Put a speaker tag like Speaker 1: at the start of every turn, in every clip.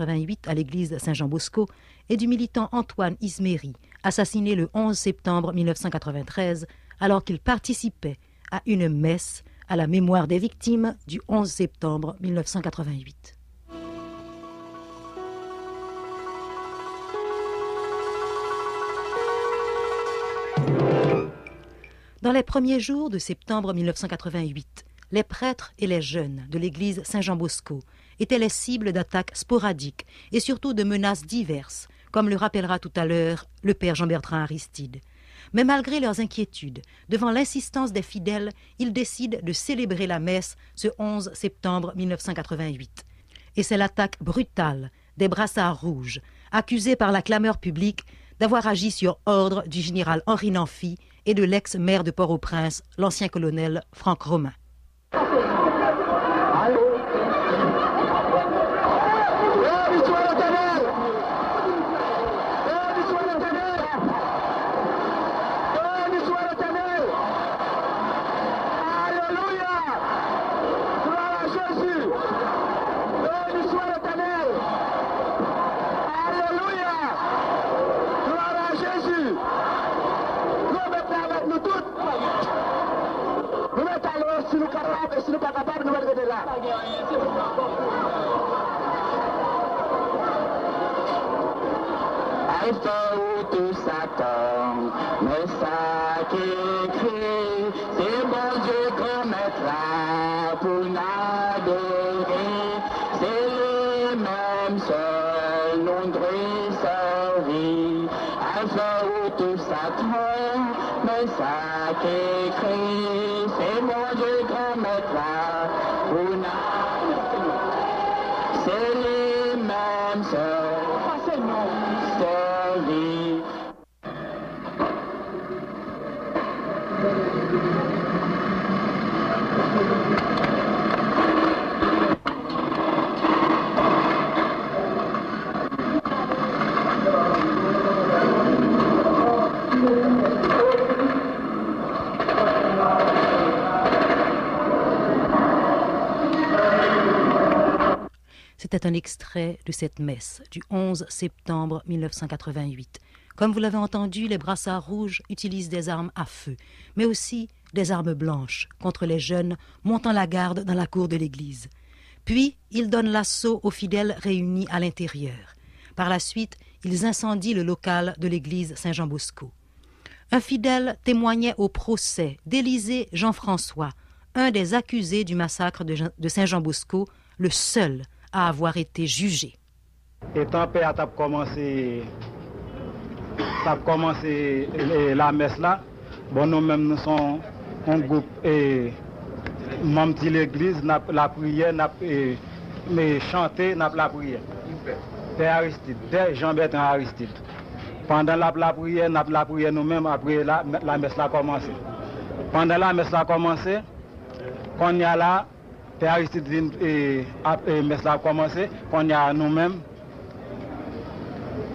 Speaker 1: 1988 à l'église Saint-Jean-Bosco et du militant Antoine Isméry, assassiné le 11 septembre 1993 alors qu'il participait à une messe à la mémoire des victimes du 11 septembre 1988. Dans les premiers jours de septembre 1988, les prêtres et les jeunes de l'église Saint-Jean-Bosco étaient les cibles d'attaques sporadiques et surtout de menaces diverses, comme le rappellera tout à l'heure le père Jean-Bertrand Aristide. Mais malgré leurs inquiétudes, devant l'insistance des fidèles, ils décident de célébrer la messe ce 11 septembre 1988. Et c'est l'attaque brutale des brassards rouges, accusés par la clameur publique d'avoir agi sur ordre du général Henri Nanfi et de l'ex-maire de Port-au-Prince, l'ancien colonel Franck Romain.
Speaker 2: Alpha où tout s'attend, mais ça qui écrit, c'est bon Dieu qu'on mettra pour n'adorer. C'est les mêmes seuls, non servir. Alpha où tout s'attend, mais ça qui écrit, c'est bon Dieu qu'on mettra pour n'adorer. C'est les mêmes seuls, servir.
Speaker 1: C'était un extrait de cette messe du 11 septembre 1988. Comme vous l'avez entendu, les brassards rouges utilisent des armes à feu, mais aussi des armes blanches contre les jeunes montant la garde dans la cour de l'église. Puis, ils donnent l'assaut aux fidèles réunis à l'intérieur. Par la suite, ils incendient le local de l'église Saint-Jean-Bosco. Un fidèle témoignait au procès d'Élisée Jean-François, un des accusés du massacre de Jean- de Saint-Jean-Bosco, le seul à avoir été jugé.
Speaker 3: Etan pe a tap komanse e, la mes la, bon nou menm nou son un goup e mam ti l'eglize, nap la priye, nap e, me chante, nap la priye. Pe Aristide, de Jean-Bertrand Aristide. Pendant la, priye, nap la priye nou menm, apre la, la mes la komanse. Pendant la mes la komanse, kon ya la, Pe Aristide vin e, ap, e, mes la komanse, kon ya nou menm,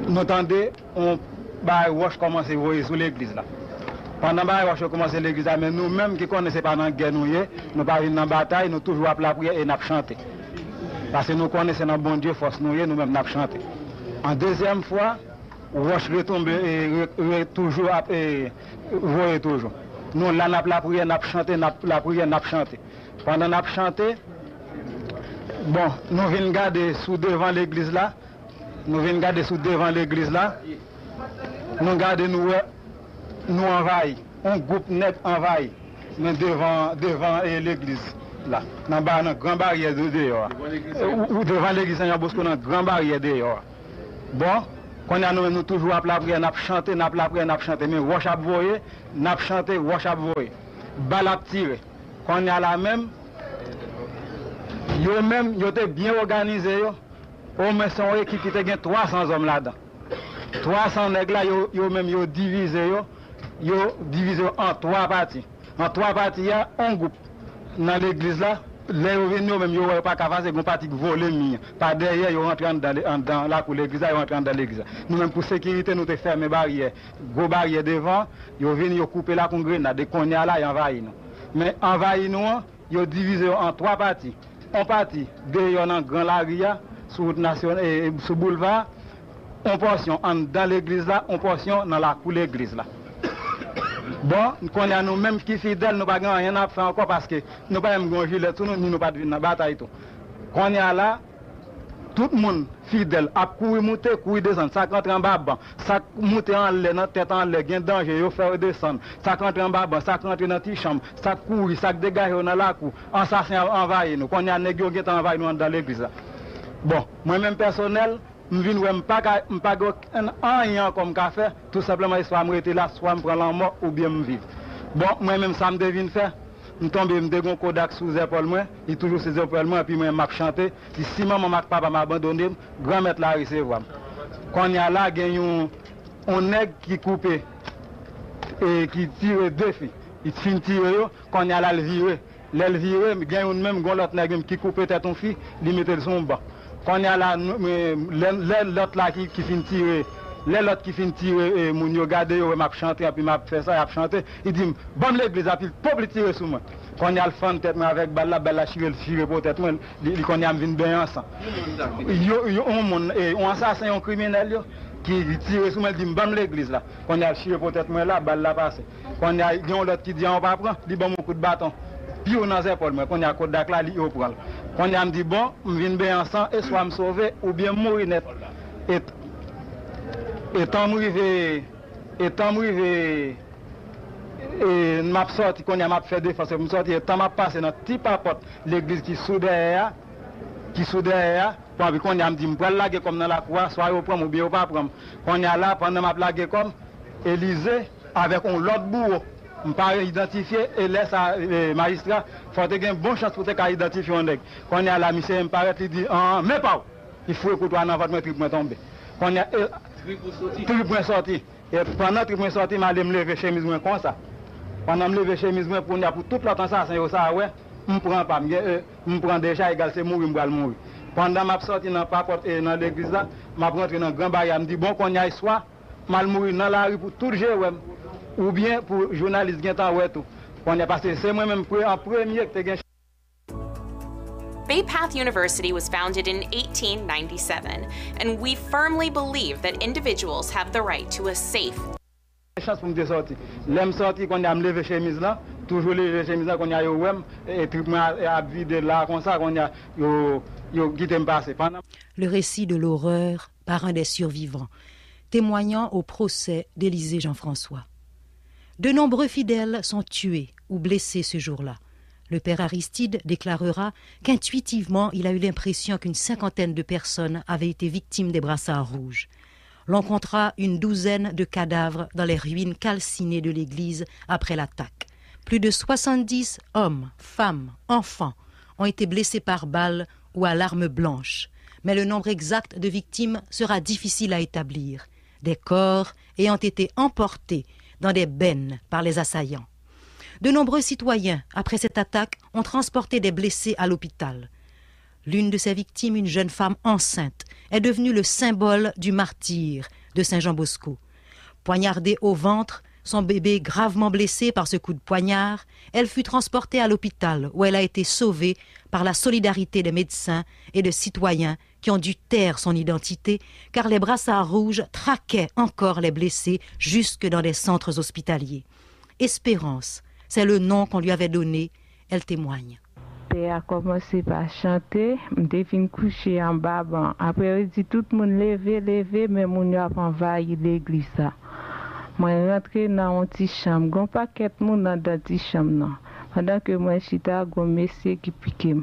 Speaker 3: nou tande, on bay wosh komanse voye sou l'eglize la. Pandan bay wosh yo komanse l'eglize la, men nou menm ki konese pandan gen nou ye, nou pa vin nan batay, nou toujou ap la priye e nap chante. Pase nou konese nan bon Dieu fos nou ye, nou menm nap chante. An dezem fwa, wosh retombe, e, re, re, toujou ap, e, voye toujou. Nou la nap la priye, nap chante, nap la priye, nap chante. Pandan nap chante, bon, nou vin gade sou devan l'eglize la, nou vin gade sou devan l'eglize la, nou gade nou we, nou envayi, un goup net envayi, men devan, devan e l'eglize la, nan ba nan gran barye de deyo. Ou, ou devan l'eglize Saint-Jean Bosco nan gran barye deyo. Bon, kon ya nou nou toujou ap la priye, nap chante, nap la priye, nap chante, men wosh ap voye, nap chante, wosh ap voye. Bal ap tire. Ya la men, yo men, yo te bien organize yo, ou men son ki te gen 300 om la dan. 300 neg la, yo, yo yo divize yo, yo divize yo an 3 pati. An 3 pati ya, an goup nan l'eglize la, le yo ven yo men yo wè pa kavase, gon pati ki vole mi. Pa derye, yo rentre an dan, an dan la la, yo rentre an dan l'eglize la. Nou men pou sekirite nou te ferme barriè. Go barriè devan, yo ven yo koupe la kon grenade, de konya la, yo envahi nou. Men envahi nou an, yo divize yo an 3 pati. On pati, de yo nan Gran Laria, sou boulevard, on porsyon an dan l'eglise la, on porsyon nan la kou l'eglise la. Bon, kon ya nou menm ki fidel, nou pa gen yon ap fè anko, paske nou pa yon gonji lè tou nou, ni nou pa dvin nan batay tou. Kon ya la, tout fidel, ap kou yon moutè, kou yon desan, sak rentre an baban, sak moutè an lè nan tèt an lè, gen danje, yo yon desan, sak rentre an baban, sak rentre chanm, sak kou yon, sak degaj yon nan la kou, ansasen anvaye nou, kon ya negyo get anvaye nou an dan l'eglise la. Bon, mwen menm personel, m vin wè m pa gòk an yon kom ka fè, tout sepleman y swa m rete la, swa m pran lan mò ou bie m viv. Bon, mwen mèm sa m devin fè, m tombe m degon kodak sou zèpol mwen, y toujou se zèpol mwen, api mwen m ap chante, di siman m mak papa m abandonne, gran mèt la risè vwam. Kon ya la gen yon, on neg ki koupe, e ki tire defi, y fin tire yo, kon ya la l vire, l vire, gen yon mèm gon lot neg m ki koupe tè ton fi, li metè l son ba. Kon lot ki fin tire, e, moun yo gade yo, m ap chante, api m ap fè sa, ap chante, i di m, bom l'eglize api, pou li tire sou mwen. Kon ya l fan mwen avèk balla, balla chire, l chire pou tèt mwen, li kon ya m vin ben ansan. Yo, yo, on moun, e, on ansasen yon kriminel yo, ki tire sou mwen, di m, bom l'eglize la. Kon ya l chire pou tèt mwen la, balla pase. Kon ya yon lot ki di an pa pran, li bom moun kout baton. Pi yo nan zèpol mwen, kon ya kout dak la, li yo pran. Kon ya m di bon, m vin be ansan, e swa m sove, ou bien mouri net. Etan mouri ve, etan mouri ve, e m ap sorti, kon ya m ap fede fase, m sorti, etan m ap pase nan ti papot, l'eglise ki sou der ya, ki sou der ya, kon ya m di m pral lage kom nan la kwa, swa yo pram ou bi yo pa pram. Kon ya la, pandan m ap lage kom, Elize, avek on lot bou, m pare identifiye, e lesa magistra, fote gen bon chans pou te ka identifiye yon dek. Kon ya la, misye m pare, li di, an, me pa ou, i fwe koutwa nan vat mwen trip mwen tombe. Kon ya, trip mwen sorti, e pandan trip mwen sorti, m ale m leve chemise mwen kon sa. Pandan m leve chemise mwen, pou n ya pou tout lotan sa, sen yo sa, we, m pran pa, m pran deja, egal se mouri, m bral mouri. Pandan m ap sorti nan papot, e nan l'eglise la, m ap rentre nan gran baya, m di, bon kon ya y swa, mal mouri nan la ri pou tout je, wem. ou bien pour journaliste qui est ouais tout. C'est moi-même en premier que
Speaker 4: Bay Path University was founded in 1897, and we firmly believe that individuals have the right to a safe.
Speaker 3: chance pour me sortir. L'aime sorti quand on a levé chemise là, toujours levé chemise là qu'on a eu wem et puis moi a vide là comme ça qu'on a yo yo quitté me passer pendant
Speaker 1: Le récit de l'horreur par un des survivants, témoignant au procès d'Élisée Jean-François. De nombreux fidèles sont tués ou blessés ce jour-là. Le père Aristide déclarera qu'intuitivement il a eu l'impression qu'une cinquantaine de personnes avaient été victimes des brassards rouges. L'on comptera une douzaine de cadavres dans les ruines calcinées de l'église après l'attaque. Plus de 70 hommes, femmes, enfants ont été blessés par balles ou à l'arme blanche, mais le nombre exact de victimes sera difficile à établir. Des corps ayant été emportés dans des bennes par les assaillants. De nombreux citoyens, après cette attaque, ont transporté des blessés à l'hôpital. L'une de ces victimes, une jeune femme enceinte, est devenue le symbole du martyr de Saint Jean Bosco. Poignardée au ventre, son bébé gravement blessé par ce coup de poignard, elle fut transportée à l'hôpital où elle a été sauvée par la solidarité des médecins et de citoyens qui ont dû taire son identité car les brassards rouges traquaient encore les blessés jusque dans les centres hospitaliers. Espérance, c'est le nom qu'on lui avait donné, elle témoigne.
Speaker 5: a commencé par chanter, m'te fin coucher en bas. Après, il dit tout le monde lever, lever, mais mon a envahi l'église. ça. Moi, rentré dans une petite chambre, gon paquet moun dans la petite chambre. Pendant que moi, chita, gon monsieur qui piquait.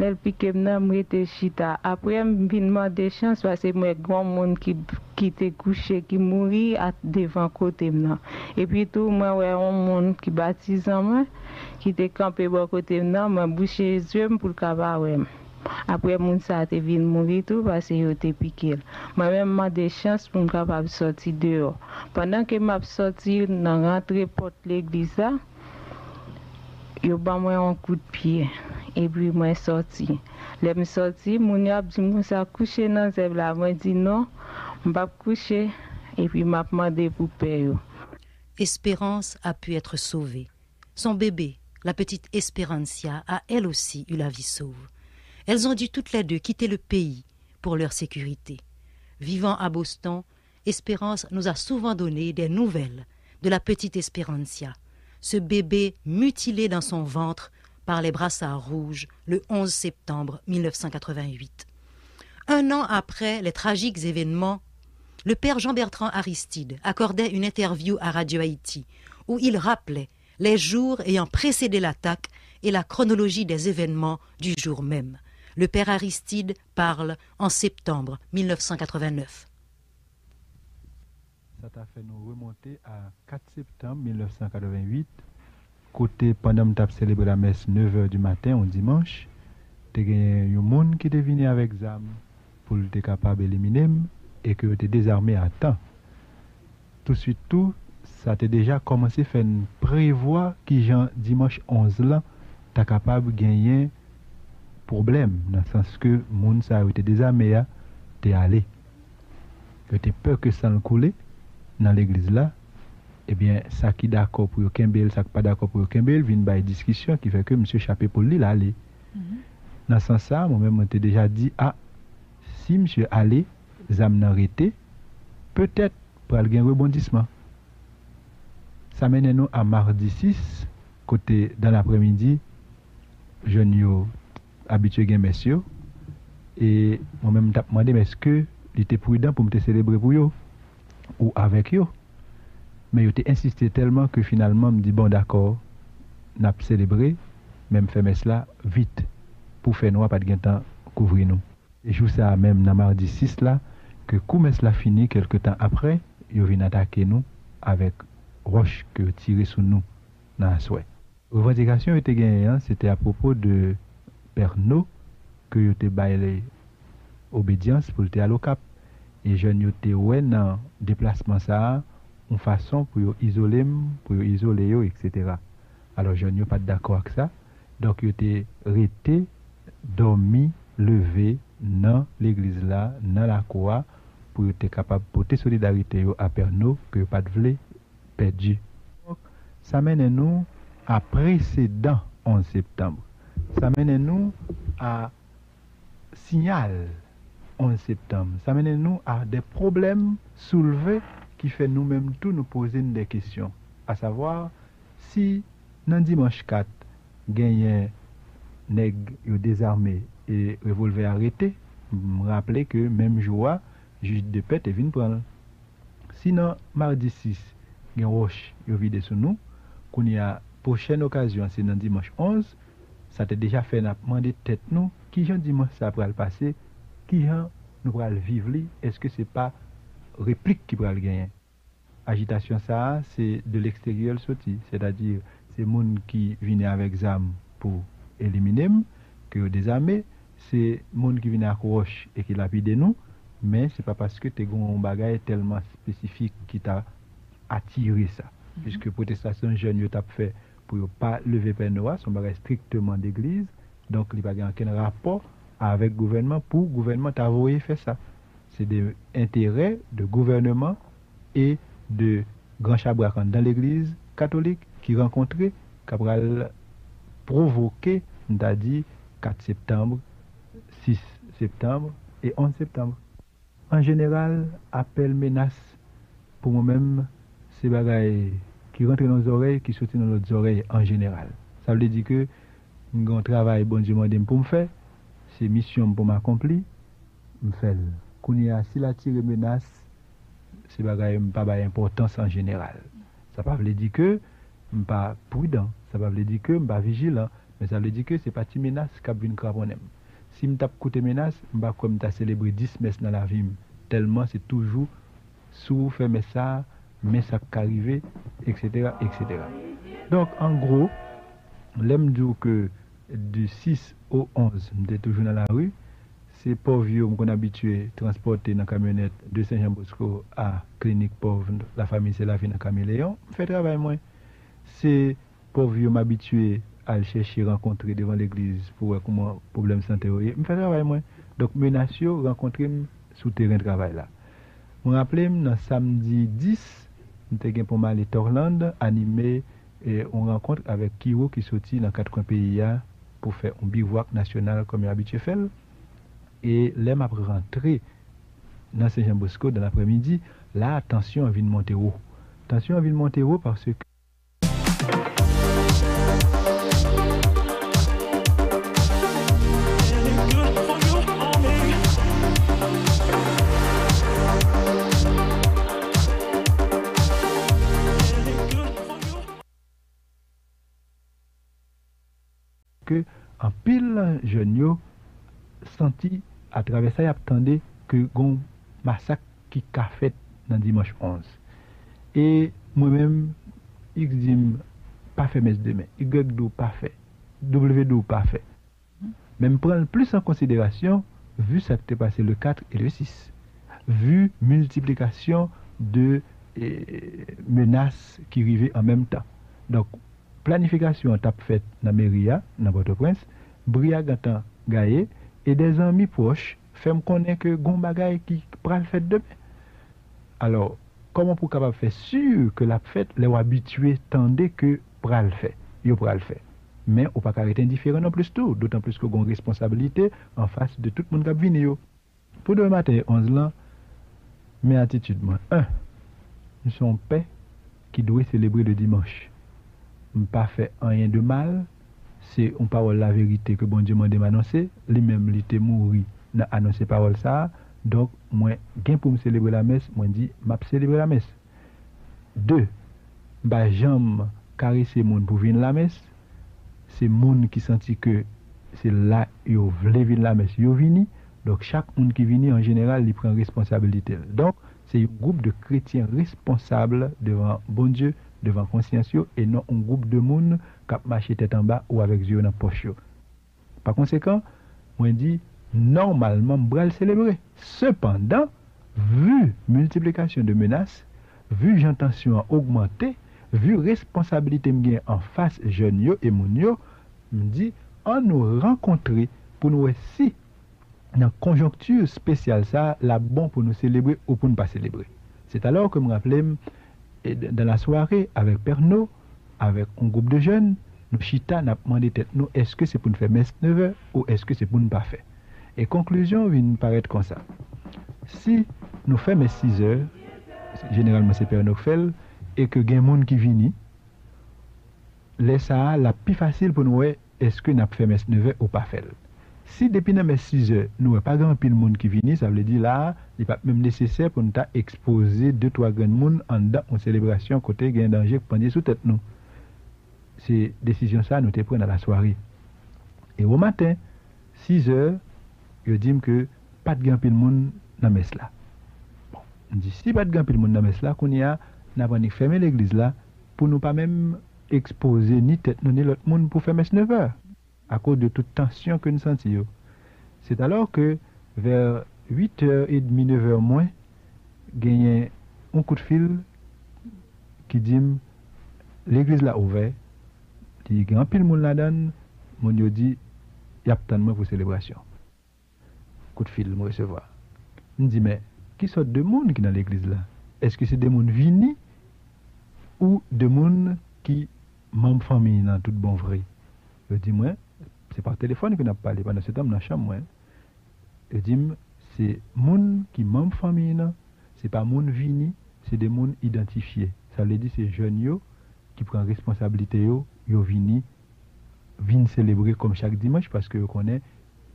Speaker 5: lèl pikem nan mwete chita. Apre m vinman de chans wase mwen e gwan moun ki, ki te kouche, ki mouri at devan kote m nan. E pi tou mwen wè yon moun ki batizan mwen, ki te kampe bo kote m nan, mwen bouche zyem pou kaba wèm. Apre moun sa te vin mouri tou wase yo te pikel. Mwen mwen man de chans pou m kapab soti deyo. Pendan ke m ap soti nan rentre pot l'eglisa, yo ba mwen an kou de piye. Et puis moi sorti. Là me sorti, moun a dit moun sa coucher dans zèb là, moi dit non, m'pa coucher et puis m'a demandé pour père.
Speaker 1: Espérance a pu être sauvée. Son bébé, la petite Espérancia, a elle aussi eu la vie sauve. Elles ont dû toutes les deux quitter le pays pour leur sécurité. Vivant à Boston, Espérance nous a souvent donné des nouvelles de la petite Espérancia, ce bébé mutilé dans son ventre par les brassards rouges le 11 septembre 1988. Un an après les tragiques événements, le père Jean-Bertrand Aristide accordait une interview à Radio Haïti où il rappelait les jours ayant précédé l'attaque et la chronologie des événements du jour même. Le père Aristide parle en septembre 1989.
Speaker 6: Ça t'a fait nous remonter à 4 septembre 1988, côté pendant que tu célébré la messe 9h du matin, un dimanche, tu as un monde qui est venu avec ZAM pour être capable d'éliminer et que tu désarmé à temps. Tout de suite, tout, ça t'a déjà commencé à faire prévoir qui, dimanche 11 là, tu es capable de gagner problème, dans le sens que le monde a été désarmé, tu es allé. Tu peur que ça ne coule dans l'église là, eh bien, ça qui est d'accord pour Kembel, ça qui pas d'accord pour Kembel, vient une discussion qui fait que M. Chappé pour lui, aller. Mm -hmm. Dans ce sens-là, moi-même, j'ai déjà dit, ah, si M. allé, zam arrêté, peut-être pour avoir un rebondissement. Ça mène nous à mardi 6, côté dans l'après-midi, jeunes habitués à messieurs, et moi-même, j'ai demandé, mais est-ce que il était prudent pour me célébrer pour eux? ou avec eux. Mais ils ont insisté tellement que finalement, me dit bon d'accord, n'a célébré, même fait cela vite pour faire nous pas de temps couvrir nous. Et je ça même dans mardi 6 là que coup cela fini quelque temps après, ils viennent attaquer nous avec roche que tiré sur nous dans la souhait. Revendication était gagnée, hein, c'était à propos de Pernod que ils été baillé obédience pour le au cap et je yo te ouais dans déplacement ça une façon pour isoler pour isoler etc. Alors je n'ai pas d'accord avec ça. Donc yo te resté dormi levé dans l'église là dans la cour pour être capable de porter solidarité à Pernod que pas de vle perdu. Ça mène nous à précédent 11 septembre. Ça mène nous à signal 11 septembre. Ça mène nous à des problèmes soulevés qui fait nous-mêmes tout nous poser des questions. À savoir, si dans dimanche 4, gagné nèg désarmé et revolver arrêté, me rappeler que même jour, juge de paix est venu prendre. Sinon, mardi 6, gen roche yo vide sur nous, qu'on y a prochaine occasion, c'est dans dimanche 11, ça t'a déjà fait n'a demandé tête nous, qui j'en dimanche ça le passer qui nous pourrons le vivre Est-ce que ce n'est pas réplique qui pourra le gagner? Agitation, ça, c'est de l'extérieur sorti. C'est-à-dire, c'est monde qui vient avec ZAM pour éliminer, que des armées. C'est monde qui vient à roche et qui lapide nous. Mais ce n'est pas parce que tu as un bagage tellement spécifique qui t'a attiré ça. Mm-hmm. Puisque protestation jeune, tu as fait pour ne pas lever peine noire, son bagage strictement d'église. Donc, il n'y a pas aucun rapport avec le gouvernement pour le gouvernement t'avouer faire ça. C'est des intérêts de gouvernement et de Grand Chabracan dans l'église catholique qui rencontraient, qui a provoqué, on a dit, 4 septembre, 6 septembre et 11 septembre. En général, appel, menace, pour moi-même, c'est bagaille qui rentre dans nos oreilles, qui sortent dans nos oreilles en général. Ça veut dire que un travail, bon Dieu, pour me faire, c'est mission pour m'accomplir, il y a si la tire menace, c'est pas pas importance en général. Ça ne veut pas dire que je suis pas prudent, ça ne veut pas dire que je suis pas vigilant, mais ça veut dire que ce n'est pas une menace qui a une Si je menace, je ne comme tu célébré 10 messes dans la vie, tellement c'est toujours faire ça, mais ça arrive, etc.. Donc, en gros, dire que du 6 au 11, j'étais toujours dans la rue. C'est pauvres vieux qu'on habitué à transporter dans la camionnette de Saint-Jean-Bosco à clinique pauvre, la famille c'est la vie dans Caméléon. Je fais travail moi. C'est pauvres vieux m'habitué à chercher, rencontrer devant l'église pour voir comment problème santé Je fais travail moi. Donc menace rencontrer sous terrain de travail là. Je me rappelle, dans samedi 10, j'étais pour mal Torland animé et on rencontre avec Kiro qui sortit dans quatre coins pays pour faire un bivouac national comme habitué faire. Et l'aime après rentrer dans Saint-Jean-Bosco dans l'après-midi, là, tension vient de monter haut. Tension vient de monter haut parce que en pile jeune senti à travers ça y attendait que gon massacre qui qu'a fait dans dimanche 11 et moi-même X dit pas fait messe demain. Y do pas fait. W do pas fait. Même prendre plus en considération vu ça qui s'est passé le 4 et le 6 vu multiplication de eh, menaces qui arrivaient en même temps. Donc planification tap faite dans mairie dans Port-au-Prince. Briag entend gaye et des amis proches fait me connaître que gon bagay qui pral fait demain. Alors comment pour capable faire sûr que la fête les habitués tendaient que pral fait yo pral fait mais on pas arrêter indifférent non plus tout d'autant plus que gon responsabilité en face de tout le monde qui vient pour demain matin 11 là mes attitudes moi. Un nous sommes paix qui doit célébrer le dimanche. Pas fait rien de mal c'est une parole la vérité que bon Dieu m'a m'annoncer lui-même il était mort dans annoncer parole ça. Donc moi gain pour me célébrer la messe moi dit m'a célébrer la messe. Deux bah j'aime caresser monde pour venir la messe. C'est monde qui senti que c'est là yo vle venir la messe. Yo vini donc chaque monde qui vini en général il prend responsabilité. Donc c'est un groupe de chrétiens responsables devant bon Dieu devant conscience et non un groupe de monde qui marché tête en bas ou avec yeux dans poche. Par conséquent, moi dit normalement bral célébrer. Cependant, vu multiplication de menaces, vu j'intention augmenter, vu responsabilité m'gain en face jeune yo et moun yo, me dit on nous rencontrer pour nous si dans conjoncture spéciale ça, la bon pour nous célébrer ou pour ne pas célébrer. C'est alors que me rappelais et dans la soirée avec Pernod, avec un groupe de jeunes, nous chita n'a demandé nous est-ce que c'est pour nous faire messe 9 heures ou est-ce que c'est pour ne pas faire? Et conclusion vient paraître comme ça. Si nous faisons messe 6 heures, généralement c'est Pernod fait et que gen monde qui vini, laisse ça la plus facile pour nous est-ce que n'a fait messe 9 heures ou pas faire. Si depuis mes 6 heures, nous n'avons pas grand pile monde qui vient, ça veut dire là, il n'est pas même nécessaire pour nous exposer deux, trois grands monde en dans une célébration côté gain danger pour prendre sous tête nous. C'est décision ça nous te prenons dans la soirée. Et au matin, 6 heures, je dis que pas de grand pile monde dans messe là. Bon, si pas de grand pile monde dans messe là, qu'on y a, n'a pas fermer l'église là pour nous pas même exposer ni tête nous ni l'autre monde pour faire messe 9 heures à cause de toute tension que nous sentions. C'est alors que vers 8h30, 9h moins, gagné un coup de fil qui dit l'église l'a ouvert, il y a un pile monde là-dedans, mon Dieu dit, il y a tant de pour célébration. Coup de fil, me recevoir. Je dis, mais qui sont de monde qui dans l'église là? Est-ce que c'est des monde vini ou des monde qui membres famille dans tout bon vrai? Je dis, moi, c'est par téléphone que nous avons parlé pendant ce temps dans la chambre. Je dis, c'est monde qui membre famille, c'est pas monde vini, c'est des monde identifiés. Ça veut dire c'est jeunes yo qui prennent responsabilité yo, yo vini, viennent célébrer comme chaque dimanche parce que yo connaît,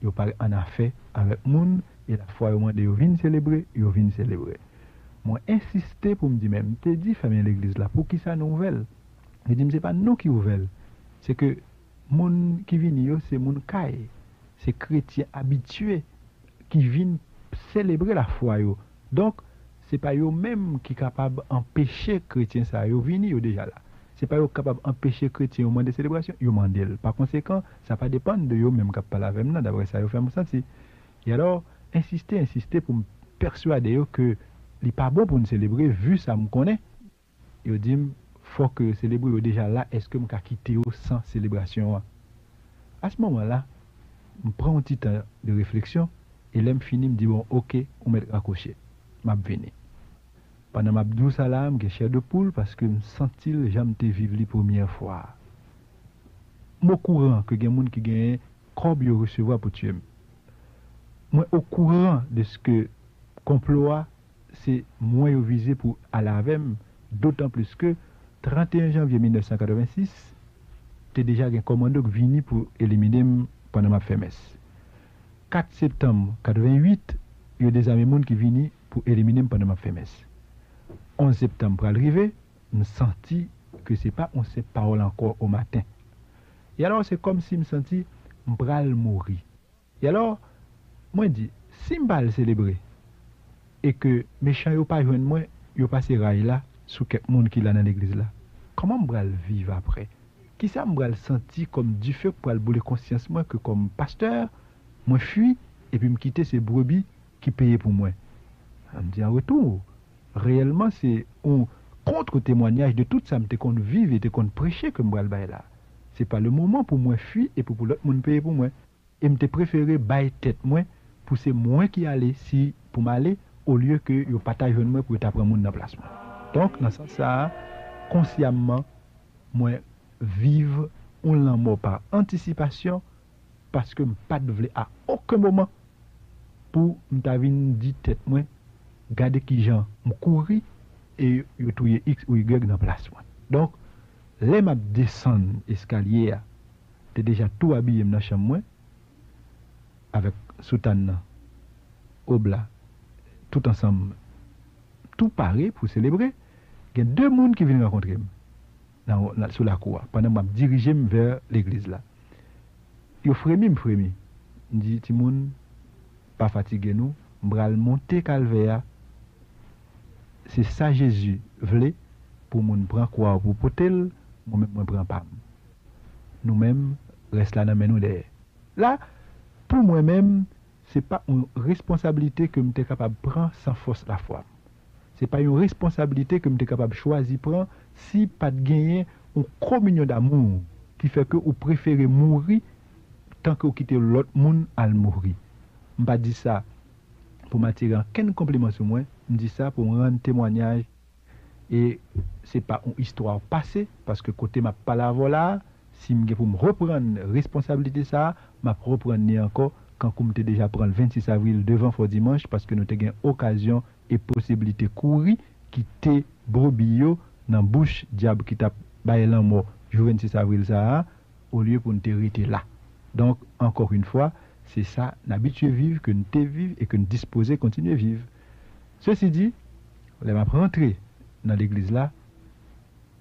Speaker 6: yo en affaire avec monde et la fois yo de yo viennent célébrer, yo viennent célébrer. Moi insister pour me dire même, te dit famille l'église là, pour qui ça nouvelle? Je dis c'est pas nous qui nouvelle, c'est que moun qui viennent c'est moun caille, c'est chrétiens habitués qui viennent célébrer la foi yo. Donc c'est pas eux même qui capable empêcher chrétiens ça yo vini yo déjà là. C'est pas eux capable empêcher chrétiens au moment de célébration, yo mandel. Par conséquent, ça pas dépendre de eux même qui parler avec moi d'après ça yo fait me sentir. Et alors insister insister pour me persuader que n'est pas bon pour nous célébrer vu ça me connaît. Yo dit faut que célébrer yo déjà là, est-ce que me quitter sans célébration À ce moment-là, je prends un petit temps de réflexion et je finis, me dit, bon, ok, on met raccroché. Je venu. Pendant ma douce salam, j'ai chair de poule parce que je sentis j'aime te vivre la première fois. Je courant que les gens qui gagnent, comme ils recevoir pour tuer. moi au courant de ce que complot c'est moins visé pour la même d'autant plus que 31 janvier 1986 tu déjà un commando qui venu pour éliminer pendant ma FMS. 4 septembre 88 il y a des amis qui viennent pour éliminer pendant ma FMS. 11 septembre arriver, me senti que c'est pas on encore au matin. Et alors c'est comme si me senti m'bral mourir. Et alors moi dit si m'bal célébrer et que méchant yo pas joindre moi, yo passé rail là sous quelques monde qui là dans l'église là. Comment m'bral vivre après? Qui ça m'bral senti comme du feu pour le bouler conscience que comme pasteur, moi fuis et puis me quitter ces brebis qui payaient pour moi. On me dit en retour, réellement c'est un contre-témoignage de tout ça, qu'on vive et qu'on prêchait que moi là. C'est pas le moment pour moi fuir et pour, pour l'autre monde payer pour moi. Et me préféré bailler tête moi pour c'est moi qui allais si pour m'aller au lieu que je partage moi pour t'apprendre mon emplacement. Donc dans ça ça consciemment moi vivre on par anticipation parce que je pas de à aucun moment pour me dit tête moi garder qui gens me courir et yo touye X ou Y dans place. Donc, les m'a descendre escalier, t'es déjà tout habillé dans la chambre avec soutane, obla, tout ensemble, tout paré pour célébrer. Il y a deux personnes qui viennent rencontrer sous la cour pendant que je dirige vers l'église là. Yo frémi, me frémi. dit, Timoun, pas fatigué nous, m'bral monter calvaire c'est ça Jésus voulait pour nous prendre quoi pour potel, moi-même je prends pas. Nous-mêmes, reste là dans nous derrière. Là, pour moi-même, c'est pas une responsabilité que je suis capable de prendre sans force la foi. C'est pas une responsabilité que je suis capable de choisir prendre si pas de gagner une communion d'amour qui fait que vous préférez mourir tant que vous quittez l'autre monde à mourir. Je ne pas ça pour m'attirer quel compliment sur moi, je dis ça pour rendre témoignage. Et ce n'est pas une histoire passée, parce que côté ma parole là, si je me reprendre responsabilité ça, je reprendre encore quand je déjà pris le 26 avril devant Fort Dimanche, parce que nous avons eu occasion et possibilité courir, quitter Brobio dans la bouche diable qui t'a baillé mort le 26 avril ça, au lieu pour nous là. Donc, encore une fois, c'est ça, l'habitude vivre, que nous vivre et que nous disposer continuer à vivre. Ceci dit, on va rentrer dans l'église là,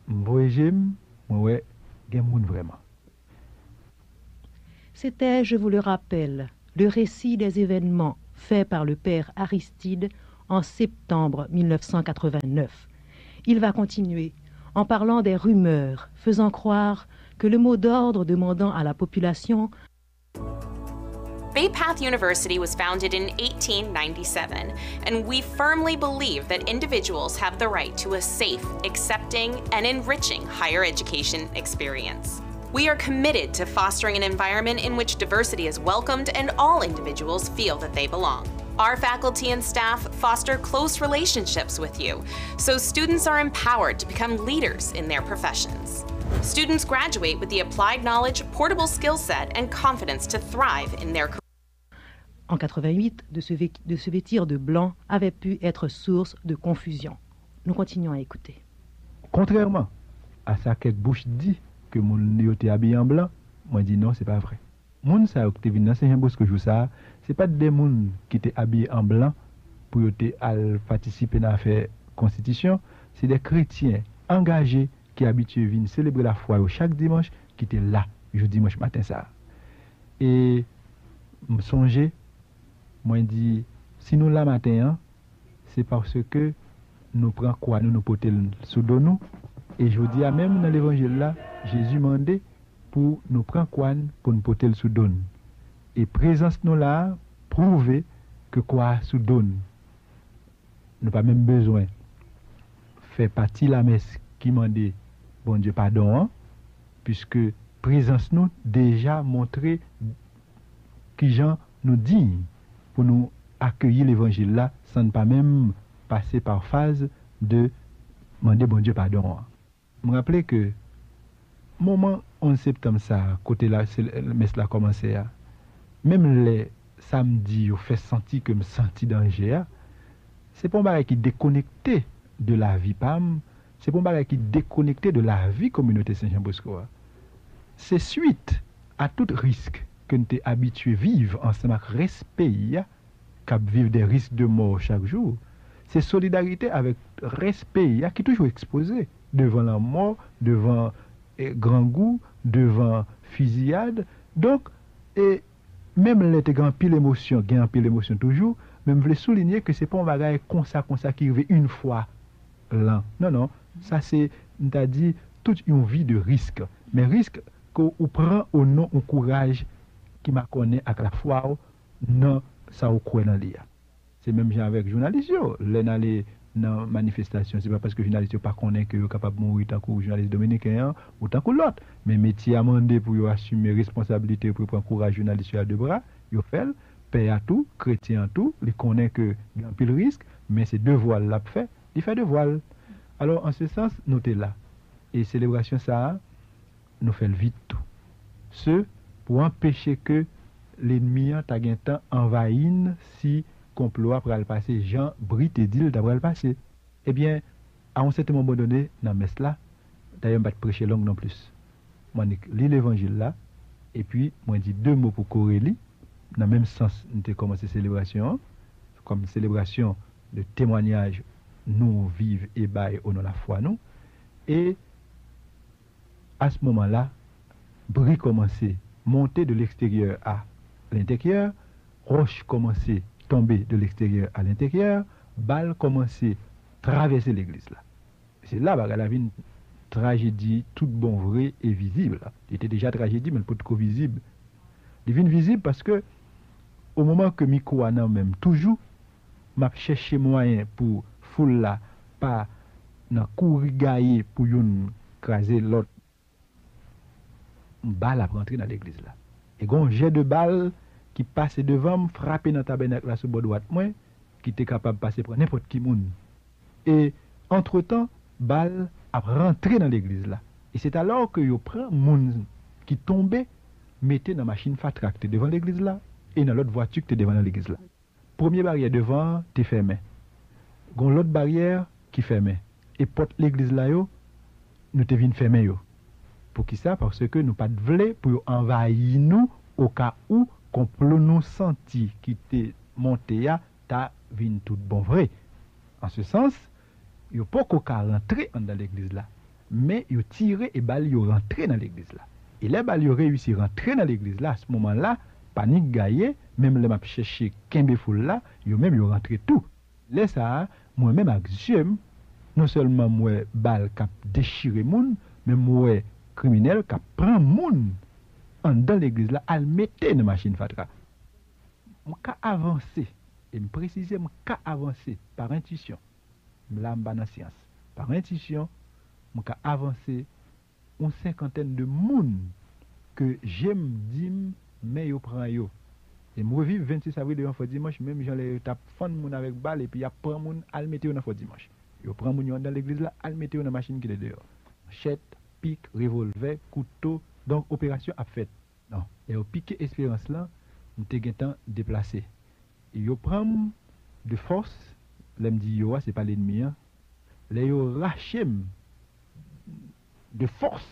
Speaker 6: moi, vraiment.
Speaker 1: C'était, je vous le rappelle, le récit des événements faits par le père Aristide en septembre 1989. Il va continuer en parlant des rumeurs faisant croire que le mot d'ordre demandant à la population
Speaker 4: Bay Path University was founded in 1897, and we firmly believe that individuals have the right to a safe, accepting, and enriching higher education experience. We are committed to fostering an environment in which diversity is welcomed and all individuals feel that they belong. Our faculty and staff foster close relationships with you, so students are empowered to become leaders in their professions. Students graduate with the applied knowledge, portable skill set, and confidence to thrive in their career.
Speaker 1: en 88 de se, de se vêtir de blanc avait pu être source de confusion. Nous continuons à écouter.
Speaker 6: Contrairement à ça que bouche dit que mon était habillé en blanc, moi dis non, c'est pas vrai. Moun dans c'est pas des moun qui étaient habillés en blanc pour participer à la constitution, c'est des chrétiens engagés qui habitués viennent célébrer la foi chaque dimanche qui étaient là, je dimanche matin ça. Et me songer moi, dis, si nous la matin, hein, c'est parce que nous prenons quoi? Nous nous portons sous nous. Et je dis, même dans l'évangile là, Jésus m'a demandé pour nous prendre quoi pour nous porter sous nous. Et présence nous là, prouver que quoi sous nous. Pas même besoin faire partie de la messe qui m'a dit, bon Dieu, pardon, hein, puisque présence nous déjà montré qui Jean nous dit pour nous accueillir l'évangile là sans pas même passer par phase de demander bon Dieu pardon. Je me rappelle que moment 11 septembre ça, côté là, le messe là commencé, même les samedi, yo fait sentir que me senti danger, hein. c'est pas un qui déconnecté de la vie PAM, c'est pas un qui déconnecté de la vie communauté Saint-Jean-Bosco. hein. C'est suite à tout risque que nous sommes habitués à vivre ensemble avec respect, hein, qu'à vivre des risques de mort chaque jour. C'est solidarité avec respect hein, qui est toujours exposé devant la mort, devant grand goût, devant fusillade. Donc, et même les te grand pile émotion, gain pile émotion toujours, mais je voulais souligner que c'est pas un bagage comme ça, comme ça qui arrive une fois l'an. Non, non. Ça, c'est, on toute une vie de risque. Mais risque qu'on prend au nom, au courage qui m'a connaît à la fois, non, ça au croit dans. C'est même avec journalistes, yo. Dans manifestation, c'est pas parce que journaliste pas connaît que yo capable de mourir tant que journaliste dominicain ou tant que l'autre. Mais métier a demandé pour assumer responsabilité pour prendre courage journaliste à deux bras, yo fait, paix à tout, chrétien à tout, il connaît que il y a pile risque, mais c'est deux voiles l'a fait, il fait deux voiles. Alors en ce sens, sommes là. Et célébration ça, nous fait vite tout. Ce pour empêcher que l'ennemi ta temps envahine si complot après le passer Jean Brit et dit d'après le passé. Eh bien, à un certain moment donné, dans messe là, d'ailleurs, je ne prêcher long non plus. Je lis l'évangile là, et puis, je dis deux mots pour Corélie, dans le même sens, nous avons commencé la célébration, comme célébration de témoignage, nous vivons et bail au nom de la foi, nous. Et à ce moment-là, Brie commençait monter de l'extérieur à l'intérieur, roche commençait tomber de l'extérieur à l'intérieur, balle commençait traverser l'église là. C'est là que la vie une tragédie toute bon vrai et visible. Il était déjà tragédie, mais pas trop visible. Il devient visible parce que au moment que Miko a même toujours m'a cherché moyen pour foule là pas nan courir gailler pour yon craser l'autre balle a rentré dans l'église là. Et gon jet de balle qui passe devant me dans tabernacle là sur bord droite qui était capable de passer pour n'importe qui monde. Et entre-temps, balle a rentré dans l'église là. Et c'est alors que yo prend monde qui tombait mettez dans machine fatraque devant l'église là et dans l'autre voiture qui devant l'église là. Première barrière devant, t'es fermé. Gon l'autre barrière qui fermée. Et porte l'église là yo, nous te fermer. Pour qui ça? Parce que nous pas de pour envahir nous au cas où complot nous senti qui t'est monté ya, ta vinn tout bon vrai. En ce sens, yo pas qu'au cas rentrer dans l'église là, mais yo tiré et bal yo rentré dans l'église là. Et les bal yo réussi rentrer dans l'église là, à ce moment-là, panique gaillé, même les m'a cherché kembe foule là, yo même yo rentré tout. Là ça, moi-même avec non seulement moi bal cap déchiré moun, mais moi criminel cap prend moun dans l'église là, al mettre dans machine fatra. Mon cas avancé, et me préciser mon cas avancé par intuition. Là, m'ba dans science. Par intuition, mon cas avancé une cinquantaine de moun que j'aime dim mais yo prend yo. Et moi vivre 26 avril devant faux dimanche, même j'en tape fond moun avec balle et puis a prend al mettre yo dans faux dimanche. Yo prend moun yo dans l'église là, mettre yo dans machine qui est dehors. Chette, pique, revolver, couteau, donc opération a fait. Non, et au piqué espérance là, m'te gen temps déplacé. Et prend de force, là me dit yo ah, c'est pas l'ennemi hein. Là yo raché de force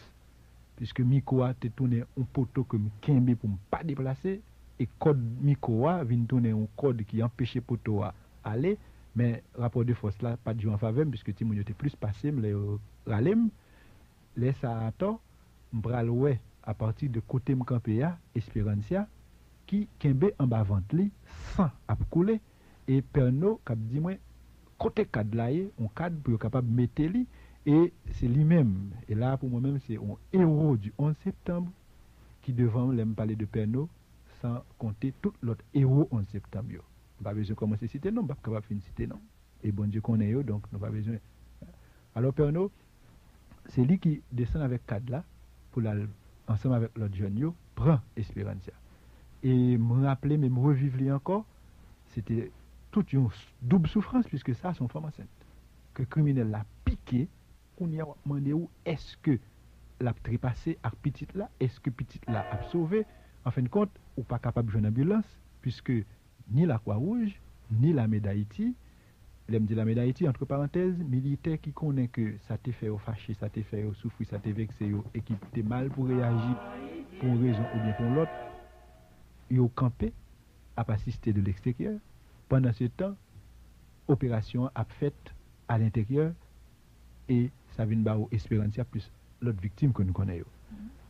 Speaker 6: puisque Mikoa te tourné un poteau que me kembe pour me pas déplacer et code Mikoa vient tourner un code qui empêchait poteau à aller mais rapport de force là pas jouer en faveur puisque Timoun était plus passé le ralem laisse à temps m'bral ouais à partir de côté à Espérancia qui kembe en bas ventre li sans et perno cap dit moi côté cadre on cadre pour capable mettre et c'est lui-même, et là pour moi-même, c'est un héros du 11 septembre qui devant l'aime parler de Pernod sans compter tout l'autre héros 11 septembre. yo. Pas besoin de commencer à citer, non, pas capable de citer, non. Et bon Dieu connaît yo, donc nous pas besoin. Alors Pernod, c'est lui qui descend avec cadre pour ensemble avec l'autre jeune yo, prend Espérancia. Et me rappeler, mais me revivre encore, c'était toute une double souffrance, puisque ça, son femme enceinte. Que le criminel l'a piqué, on y a demandé où est-ce que l'a trépassé à petite là, est-ce que petite là a sauvé? En fin de compte, ou pas capable de jouer une ambulance, puisque ni la Croix-Rouge, ni la d'Haïti, Lem di la d'Haïti, entre parenthèses, militaire qui connaît que ça te fait fâché, ça te fait souffrir, ça te vexé, et qui te mal pour réagir pour une raison ou bien pour l'autre, yo campé, a assisté de l'extérieur. Pendant ce temps, opération a fait à l'intérieur et ça vient de espérantia plus l'autre victime que nous connaissons.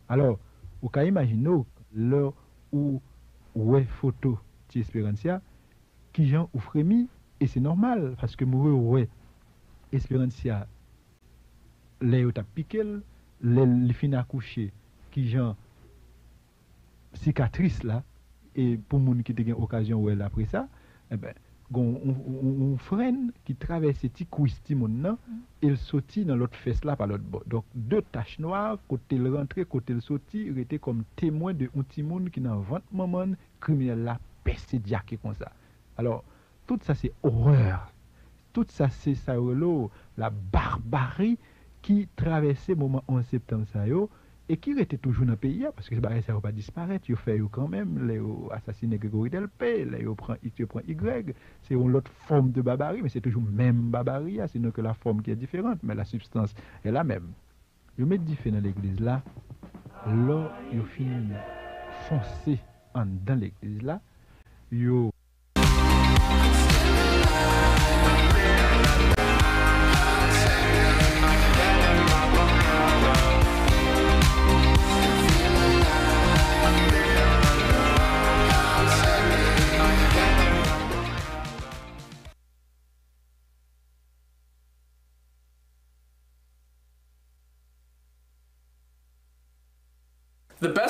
Speaker 6: Alors, vous pouvez imaginer là où ouais photo de Espérantia, qui gens ou frémi, et c'est normal, parce que moi, ouais, Espérantia, les ont piqué, les fin accouché, qui gens cicatrice là, et pour les gens qui ont eu l'occasion après ça, eh ben, on, freine qui traverse ce petit couisti mon il sortit dans l'autre fesse là par l'autre bord. Donc deux taches noires côté le rentré côté le sorti, il était comme témoin de un petit monde qui dans 20 moments criminel là percé diaké comme ça. Alors tout ça c'est horreur. Tout ça c'est ça la barbarie qui traversait moment 11 septembre ça et qui était toujours dans le pays, parce que ça ne va pas disparaître, ils fait quand même, les assassiner Grégory Delpé, prend X, prend Y, c'est une autre forme de barbarie, mais c'est toujours même barbarie, sinon que la forme qui est différente, mais la substance est la même. Ils mettent du dans l'église là, là, ils finissent foncer dans l'église là, ils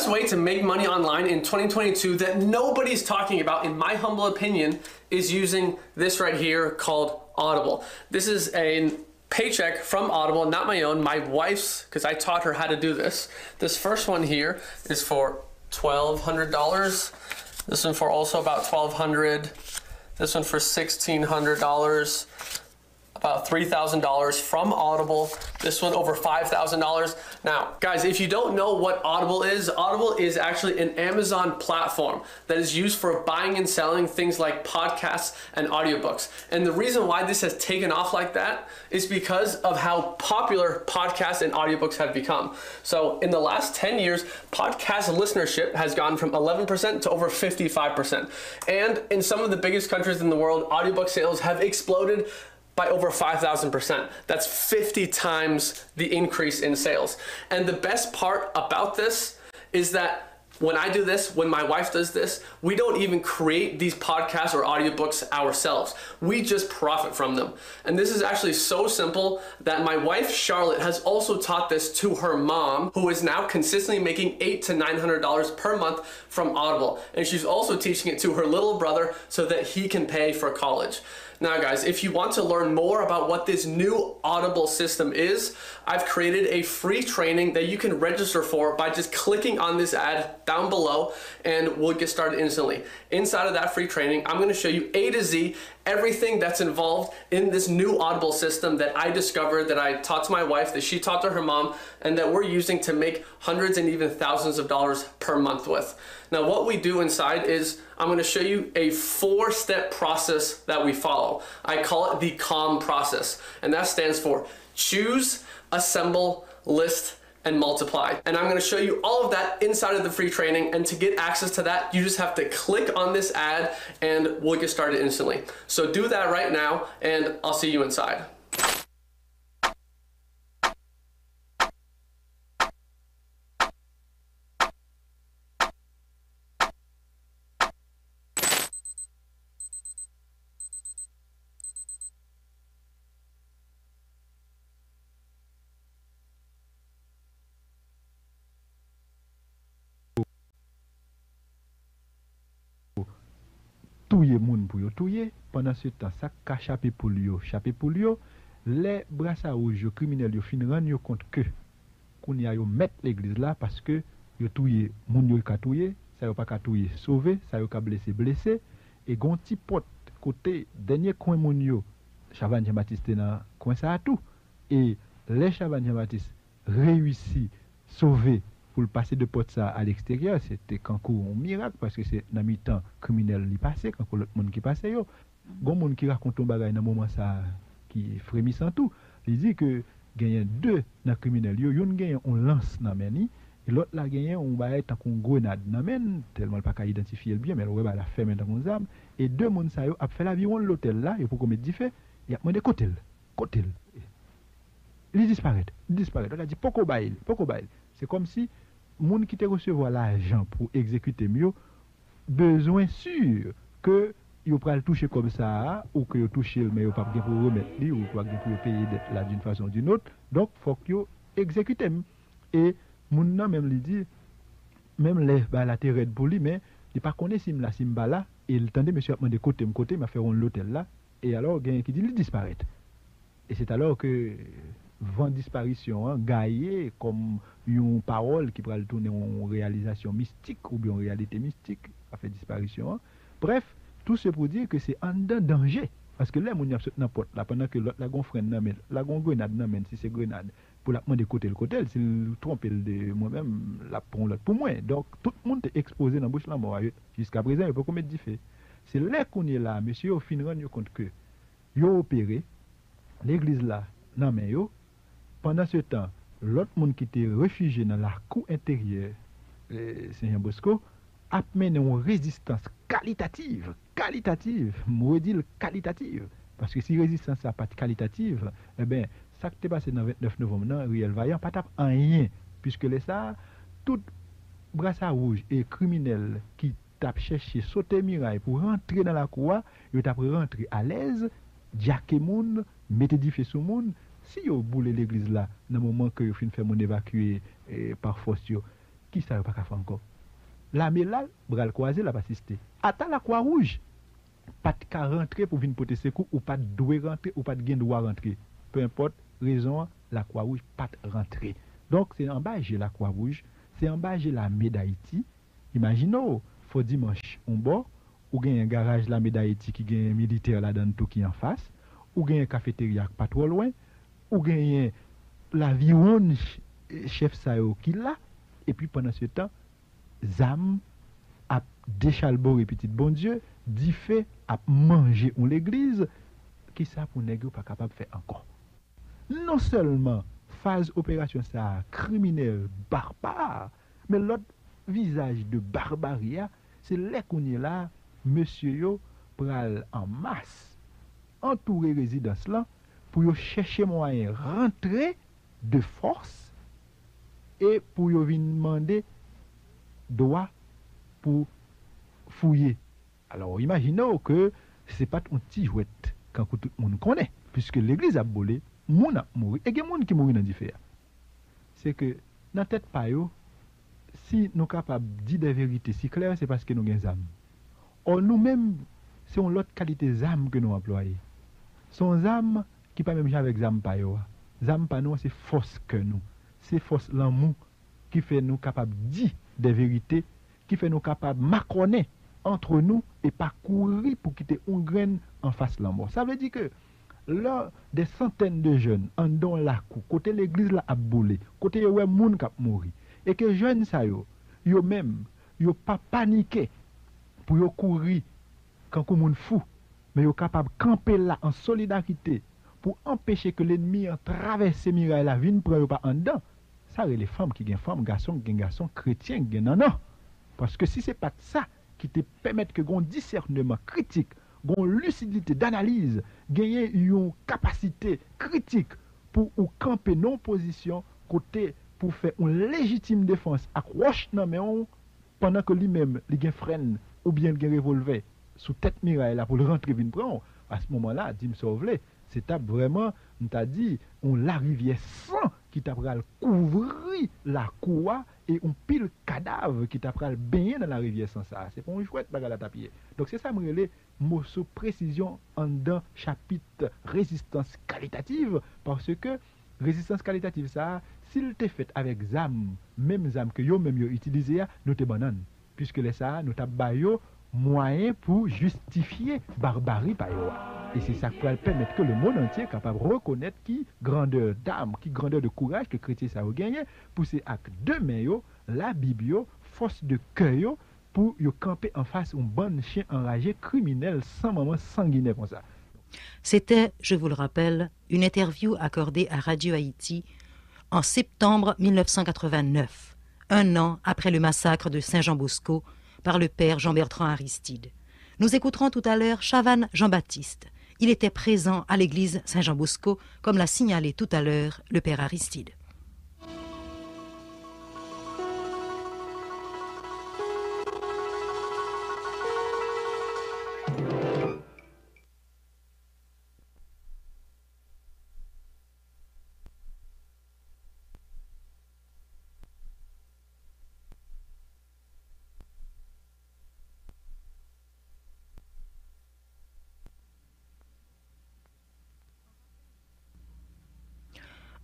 Speaker 7: best way to make money online in 2022 that nobody's talking about, in my humble opinion, is using this right here called Audible. This is a paycheck from Audible, not my own, my wife's, because I taught her how to do this. This first one here is for $1,200. This one for also about $1,200. This one for $1,600 about $3,000 from Audible. This one over $5,000. Now, guys, if you don't know what Audible is, Audible is actually an Amazon platform that is used for buying and selling things like podcasts and audiobooks. And the reason why this has taken off like that is because of how popular podcasts and audiobooks have become. So, in the last 10 years, podcast listenership has gone from 11% to over 55%. And in some of the biggest countries in the world, audiobook sales have exploded by over 5,000%. That's 50 times the increase in sales. And the best part about this is that when I do this, when my wife does this, we don't even create these podcasts or audiobooks ourselves. We just profit from them. And this is actually so simple that my wife Charlotte has also taught this to her mom, who is now consistently making eight to nine hundred dollars per month from Audible. And she's also teaching it to her little brother so that he can pay for college. Now guys, if you want to learn more about what this new Audible system is, I've created a free training that you can register for by just clicking on this ad down below and we'll get started instantly. Inside of that free training, I'm gonna show you A to Z everything that's involved in this new Audible system that I discovered, that I taught to my wife, that she taught to her mom, and that we're using to make hundreds and even thousands of dollars per month with. Now, what we do inside is I'm going to show you a four step process that we follow. I call it the CALM process, and that stands for choose, assemble, list, and multiply. And I'm gonna show you all of that inside of the free training. And to get access to that, you just have to click on this ad and we'll get started instantly. So do that right now and I'll see you inside.
Speaker 6: Touye moun pou yo touye, pandan se tan sa ka chape pou yo, chape pou yo, le brasa ouj yo kriminel yo fin ran yo kont ke, koun ya yo met l'eglize la, paske yo touye, moun yo ka touye, sa yo pa ka touye, sove, sa yo ka blese, blese, e gonti pot, kote, denye kwen moun yo, chavan jen batiste nan kwen sa atou, e le chavan reyuisi, sove, pour le passer de porte ça à l'extérieur, c'était quand un miracle parce que c'est dans mi temps criminel qui passait, quand l'autre monde qui passait yo. Gon monde qui raconte un bagage dans moment ça qui frémissant tout. Il dit que gagne deux dans criminel yo, yon gagne on lance dans meni et l'autre là gagne on va être en grenade dans men tellement pas qu'à identifier bien mais va la fermer dans mon arme et deux monde ça yo a fait l'avion l'hôtel là et pour commettre du fait, il a demandé côté côté il disparaît, il disparaît. On a dit pourquoi bail, pourquoi bail? C'est comme si moun qui te recevoir l'argent pour exécuter mieux, besoin sûr que yo pral toucher comme ça ou que yo toucher mais yo pas pour remettre li ou pas pour payer là d'une façon ou d'une autre. Donc faut que yo exécuter et moun nan même dit même les bah la terre pour lui mais il pas connaît sim la simba là et il tendait monsieur a demandé côté côté m'a fait l'hôtel là et alors gagne qui dit il disparaît. Et c'est alors que vent disparition, hein, gaillé comme une parole qui pourrait tourner en réalisation mystique ou bien en réalité mystique, a fait disparition. Hein. Bref, tout ce pour dire que c'est un danger. Parce que là, on y a n'importe là, pendant que la n'a la grenade n'a si c'est grenade, pour la demander côté le côté, s'il trompe de moi-même, la pour l'autre pour moi. Donc, tout le monde est exposé dans bouche la mort. Jusqu'à présent, il peut commettre fait. C'est là qu'on est là, monsieur, au fin, rendre compte que, a opéré, l'église là, mais yo, pendant ce temps, l'autre monde qui était réfugié dans la cour intérieure, euh, Saint Bosco, a mené une résistance qualitative, qualitative, moi dire qualitative. Parce que si résistance n'est pas qualitative, eh bien, ça qui est passé dans le 29 novembre, non, Riel Vaillant, pas tape rien, puisque les ça, tout brassard rouge et criminel qui tape cherché sauter miraille pour rentrer dans la cour, il tape rentrer à l'aise, diaké moun, mettez du si vous boule l'église là, dans le moment que vous faire mon évacuer eh, par force, qui ça pas faire encore? La là, bral croisé, la pas. Attends la croix rouge, pas de rentrer pour venir porter secours, ou pas de rentrer, ou pas de droit rentrer. Peu importe, raison, la croix rouge pas de rentrer. Donc c'est en bas j'ai la croix rouge, c'est en bas j'ai la médaille Imaginez, faut dimanche, on bord, ou gagne un garage la médaille qui gagne un militaire là-dedans tout qui en face, ou gagne un cafétéria pas trop loin, ou gagner l'avion chef Sayo qui là, et puis pendant ce temps, Zam a déchalboré petit bon Dieu, dit fait a manger ou l'église, qui ça pour nègre pas capable faire encore. Non seulement phase opération ça criminel barbare, mais l'autre visage de barbarie, c'est là qu'on est là, monsieur yo pral en masse entourer résidence là pour chercher moyen rentrer de force et pour venir demander droit pour fouiller. Alors imaginons que ce n'est pas un petit jouet quand tout le monde connaît, puisque l'église a volé, monde a mouru, et il y a des gens qui mourent dans le C'est que dans la tête pas si nous sommes capables de dire des vérités si claires, c'est parce que nous avons des âmes. Or nous-mêmes, c'est une autre qualité d'âme que nous employons. Son âme qui pas même avec zam pa yo. Zam pa nous c'est force que nous. C'est force l'amour qui fait nous capables de dire des vérités, qui fait nous capables de macronner entre nous et pas courir pour quitter une graine en face de la mort. Ça veut dire que là, des centaines de jeunes en don la cou, côté l'église la a boulé, côté ouais moun kap mouri, et que jeunes ça yo, yo même, yo pas paniqué pour courir quand moun fou, mais yo capable camper là en solidarité pour empêcher que l'ennemi traverse ces murailles la vie ne pas en dedans. Ça, c'est les femmes qui sont femmes, garçons qui garçons, chrétiens qui non, non. Parce que si ce n'est pas ça qui te permet que un discernement critique, une lucidité d'analyse, gagner une capacité critique pour ou camper non position côté pour faire une légitime défense à roche mais pendant que lui-même il freine ou bien il revolver sous tête muraille là pour le rentrer vite prendre à ce moment-là, dit me sauver c'est vraiment, on t'a dit, on la rivière sang qui t'a couvrir la cour et on pile cadavre qui t'a baigner dans la rivière sans ça. C'est pour une chouette bagarre à tapier. Donc c'est ça, me relais, mot précision en dans chapitre résistance qualitative parce que résistance qualitative ça, s'il t'est fait avec ZAM, même ZAM que yo même yo utilisé, nous te banane. Puisque les ça, nous t'a moyen pour justifier barbarie par Et c'est ça qui va permettre que le monde entier est capable de reconnaître qui grandeur d'âme, qui grandeur de courage que chrétien ça a gagné pour ces actes de la Bible, force de cœur, pour camper en face un bon chien enragé criminel sans moment sanguinaire comme ça.
Speaker 1: C'était, je vous le rappelle, une interview accordée à Radio Haïti en septembre 1989, un an après le massacre de Saint-Jean-Bosco par le père Jean-Bertrand Aristide. Nous écouterons tout à l'heure Chavannes Jean-Baptiste. Il était présent à l'église Saint-Jean-Bosco, comme l'a signalé tout à l'heure le père Aristide.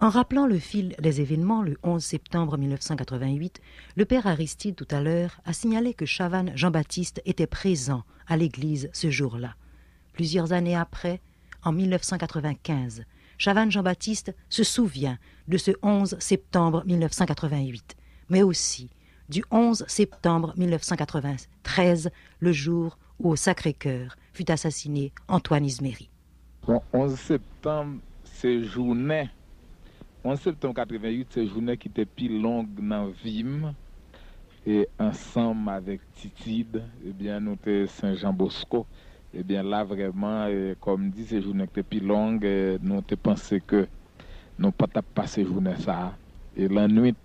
Speaker 1: En rappelant le fil des événements, le 11 septembre 1988, le père Aristide, tout à l'heure, a signalé que Chavannes Jean-Baptiste était présent à l'église ce jour-là. Plusieurs années après, en 1995, Chavannes Jean-Baptiste se souvient de ce 11 septembre 1988, mais aussi du 11 septembre 1993, le jour où au Sacré-Cœur fut assassiné Antoine Isméry.
Speaker 8: Bon, 11 septembre, c'est journée 11 septembre 88, c'est journée qui était plus longue dans Vim. Et ensemble avec Titide, eh bien, nous étions Saint-Jean-Bosco. Eh bien, là, vraiment, eh, comme dit, c'est journée qui était plus longue. Nous avons pensé que nous pas passer journée ça. Et la nuit,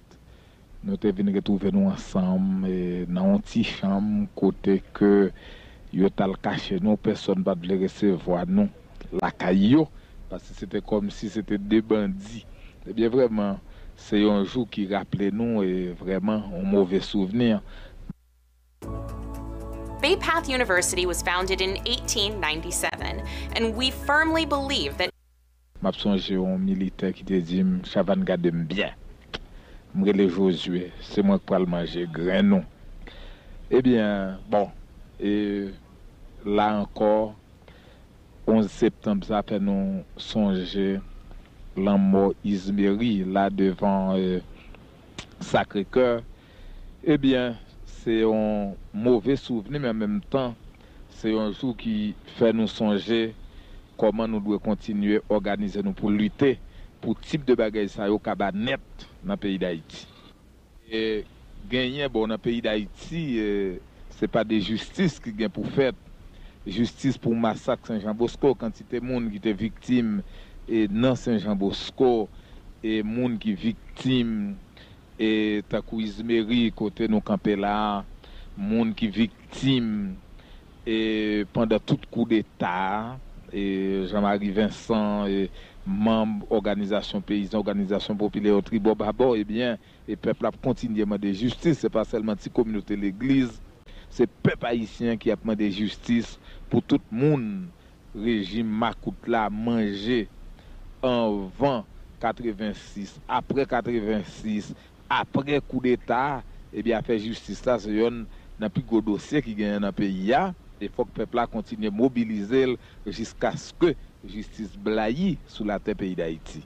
Speaker 8: nous sommes venus retrouver ensemble dans une petite chambre, côté que nous avons caché nous, personne ne voulait recevoir nous, la caillou, parce que c'était comme si c'était des bandits. Eh bien, vraiment, c'est un jour qui rappelait nous et vraiment un mauvais souvenir.
Speaker 4: Bay Path University was founded in 1897, and we firmly believe that.
Speaker 8: Je songe un militaire qui te dit Chavan garde bien. Je les Josué, c'est moi qui peux le manger, grain Eh bien, bon, et là encore, 11 septembre, ça fait nous songer l'amour Izmeri, là devant euh, Sacré-Cœur, eh bien, c'est un mauvais souvenir, mais en même temps, c'est un jour qui fait nous songer comment nous devons continuer à organiser nous pour lutter pour type de bagages ça au net dans le pays d'Haïti. Et gagner bon dans le pays d'Haïti, euh, c'est pas de justice qui gagne pour faire. Justice pour massacre Saint-Jean-Bosco, quantité de monde qui était victime et dans Saint-Jean-Bosco, et moun qui victime, et takou Izmeri, côté nous campé là, moun qui victime, et pendant tout coup d'État, et Jean-Marie Vincent, et membre organisation paysan, organisation populaire Tribo Babo, et eh bien, et peuple a continué à demander justice, c'est pas seulement la communauté l'église, c'est peuple haïtien qui a demandé justice pour tout le monde, régime Makout là, manger avant 86, après 86, après coup d'État, eh bien, faire justice là, c'est un plus gros dossier qui gagne dans le pays. Il faut que le peuple continue à mobiliser jusqu'à ce que justice blaye sous la terre pays d'Haïti.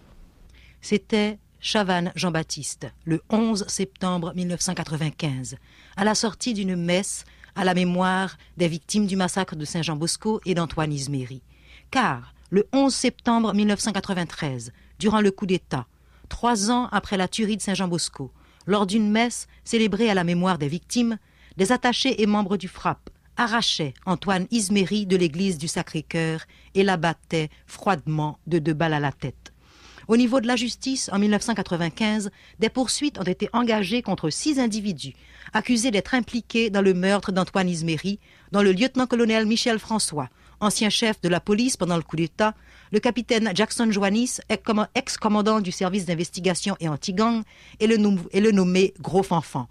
Speaker 1: C'était Chavannes Jean-Baptiste, le 11 septembre 1995, à la sortie d'une messe à la mémoire des victimes du massacre de Saint-Jean-Bosco et d'Antoine Isméry. Car le 11 septembre 1993, durant le coup d'État, trois ans après la tuerie de Saint-Jean-Bosco, lors d'une messe célébrée à la mémoire des victimes, des attachés et membres du FRAP arrachaient Antoine Isméry de l'église du Sacré-Cœur et l'abattaient froidement de deux balles à la tête. Au niveau de la justice, en 1995, des poursuites ont été engagées contre six individus accusés d'être impliqués dans le meurtre d'Antoine Isméry, dont le lieutenant-colonel Michel François, ancien chef de la police pendant le coup d'État, le capitaine Jackson Joannis, ex-commandant du service d'investigation et anti-gang, et le, le nommé Gros Fanfan.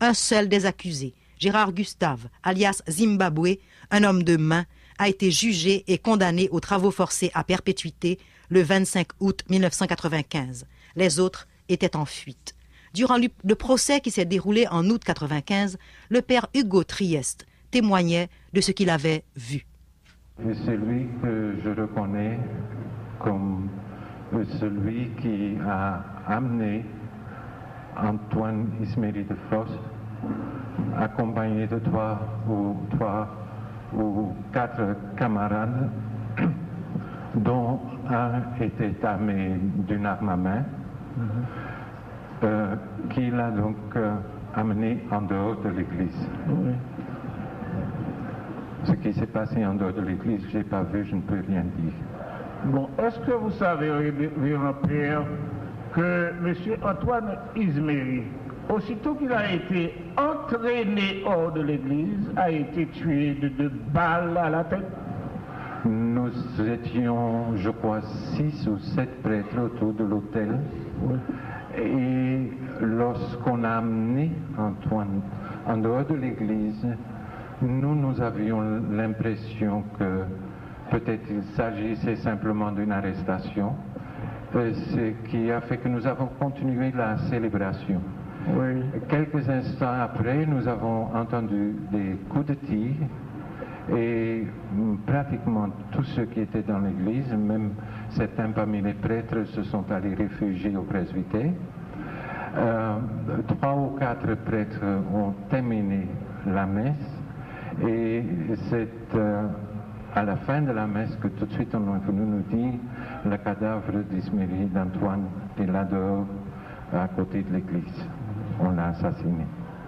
Speaker 1: Un seul des accusés, Gérard Gustave, alias Zimbabwe, un homme de main, a été jugé et condamné aux travaux forcés à perpétuité le 25 août 1995. Les autres étaient en fuite. Durant le procès qui s'est déroulé en août 1995, le père Hugo Trieste témoignait de ce qu'il avait vu.
Speaker 9: Et celui que je reconnais comme celui qui a amené Antoine Isméry de Frost, accompagné de trois ou trois ou quatre camarades, dont un était armé d'une arme à main, euh, qui l'a donc euh, amené en dehors de l'église. Ce qui s'est passé en dehors de l'église, je n'ai pas vu, je ne peux rien dire.
Speaker 10: Bon, est-ce que vous savez, Révérend Père, que M. Antoine Isméry, aussitôt qu'il a été entraîné hors de l'église, a été tué de deux balles à la tête?
Speaker 9: Nous étions, je crois, six ou sept prêtres autour de l'autel. Et lorsqu'on a amené Antoine en dehors de l'église, nous, nous avions l'impression que peut-être il s'agissait simplement d'une arrestation, ce qui a fait que nous avons continué la célébration. Quelques instants après, nous avons entendu des coups de tir et mm, pratiquement tous ceux qui étaient dans l'église, même certains parmi les prêtres, se sont allés réfugier au presbytère. Euh, trois ou quatre prêtres ont terminé la messe et c'est euh, à la fin de la messe que tout de suite on est venu nous dire le cadavre d'Isméry d'Antoine est là dehors à côté de l'église. On l'a assassiné.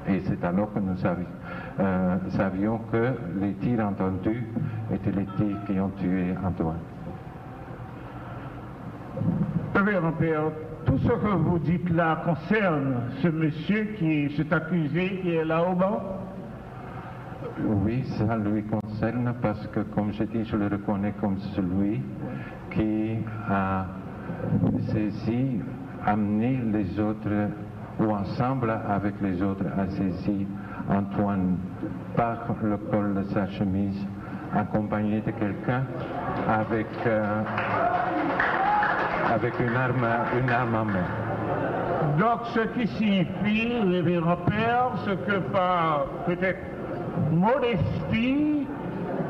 Speaker 9: Et c'est alors que nous savions, euh, savions que les tirs entendus étaient les tirs qui ont tué Antoine.
Speaker 10: Révérend Père, tout ce que vous dites là concerne ce monsieur qui s'est accusé, qui est là au banc
Speaker 9: Oui, ça lui concerne parce que, comme je dis, je le reconnais comme celui qui a saisi, amené les autres, ou ensemble avec les autres, a saisi Antoine par le col de sa chemise, accompagné de quelqu'un avec, euh, avec une, arme, une arme à main.
Speaker 10: Donc, ce qui signifie, révérend Père, ce que peut-être modestie,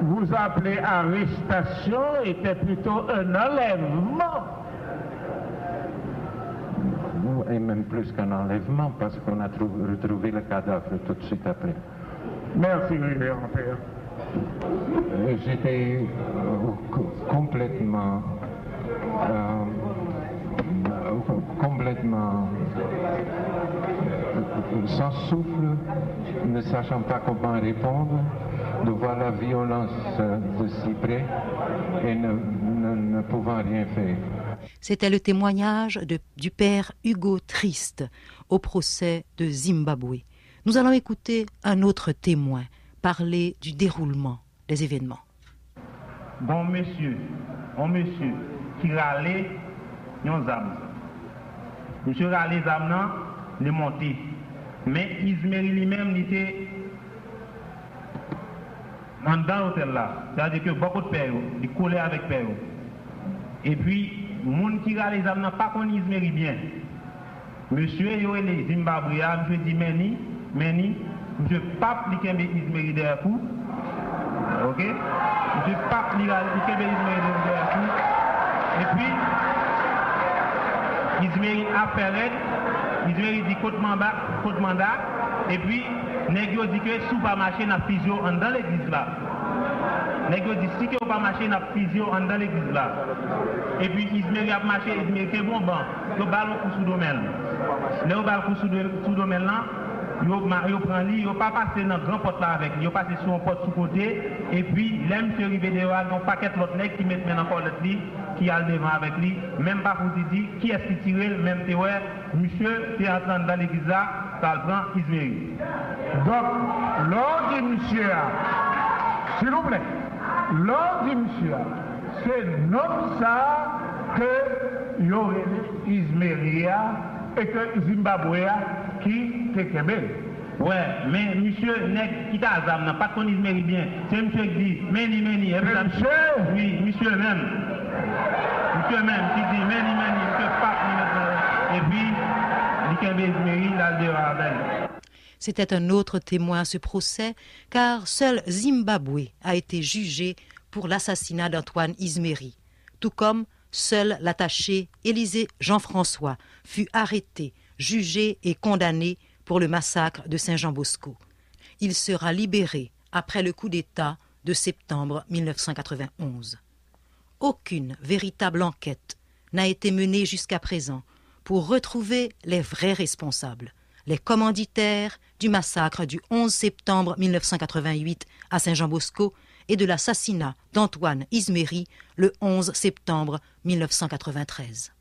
Speaker 10: vous appelez arrestation, était plutôt un enlèvement.
Speaker 9: Et même plus qu'un enlèvement, parce qu'on a trou- retrouvé le cadavre tout de suite après.
Speaker 10: Merci, révérend Père.
Speaker 9: Euh, J'étais euh, co- complètement, euh, complètement sans souffle, ne sachant pas comment répondre, de voir la violence de si près et ne, ne- ne pouvant rien faire.
Speaker 1: C'était le témoignage de- du père Hugo Triste au procès de Zimbabwe. Nous allons écouter un autre témoin parler du déroulement des événements.
Speaker 10: Bon monsieur, bon monsieur, qui râlait, zam. Monsieur râlait est monté. Mais Isméry lui-même, il était en dans là. C'est-à-dire que beaucoup de pères, il collait avec père. Et puis, moun qui râlait zam nan, pas qu'on Isméry bien. Monsieur, yo les Zimbabwéens, monsieur dit Meni, Meni, monsieur pas li kembe Isméry derrière vous. Ok? Monsieur li li kembe Isméry derrière vous. Et puis, Isméry a Li dwe li di kote mandat, e pi neg yo di ke sou pa mache na fizyo an dan l'egliz la. Neg yo di si ke ou pa mache na fizyo an dan l'egliz la. E pi izmeri ap mache, izmeri ke bon ban, yo balon kou sou domen. Le yo balon kou sou domen lan, yo, yo pran li, yo pa pase nan gran pot la avek, yo pase sou an pot sou kote, e pi lem se rive de yo an, yon paket lot neg ki met men an kon let li, qui a le devant avec lui, même pas pour dire qui est-ce qui tire, même t'es ouais, monsieur, t'es entré dans l'église là, ça le prend Isméry.
Speaker 11: Donc, l'ordre du monsieur, s'il vous plaît, l'ordre du monsieur, c'est non ça que y aurait Isméria et que Zimbabwe qui te kebel.
Speaker 10: Ouais, mais monsieur nègre qui t'a n'a pas qu'on Isméry bien, c'est monsieur qui dit, meni, meni, et
Speaker 11: monsieur
Speaker 10: Oui, monsieur même.
Speaker 1: C'était un autre témoin à ce procès, car seul Zimbabwe a été jugé pour l'assassinat d'Antoine Isméry, tout comme seul l'attaché Élisée Jean-François fut arrêté jugé et condamné pour le massacre de Saint-Jean-Bosco. Il sera libéré après le coup d'État de septembre 1991. Aucune véritable enquête n'a été menée jusqu'à présent pour retrouver les vrais responsables, les commanditaires du massacre du 11 septembre 1988 à Saint-Jean-Bosco et de l'assassinat d'Antoine Isméry le 11 septembre 1993.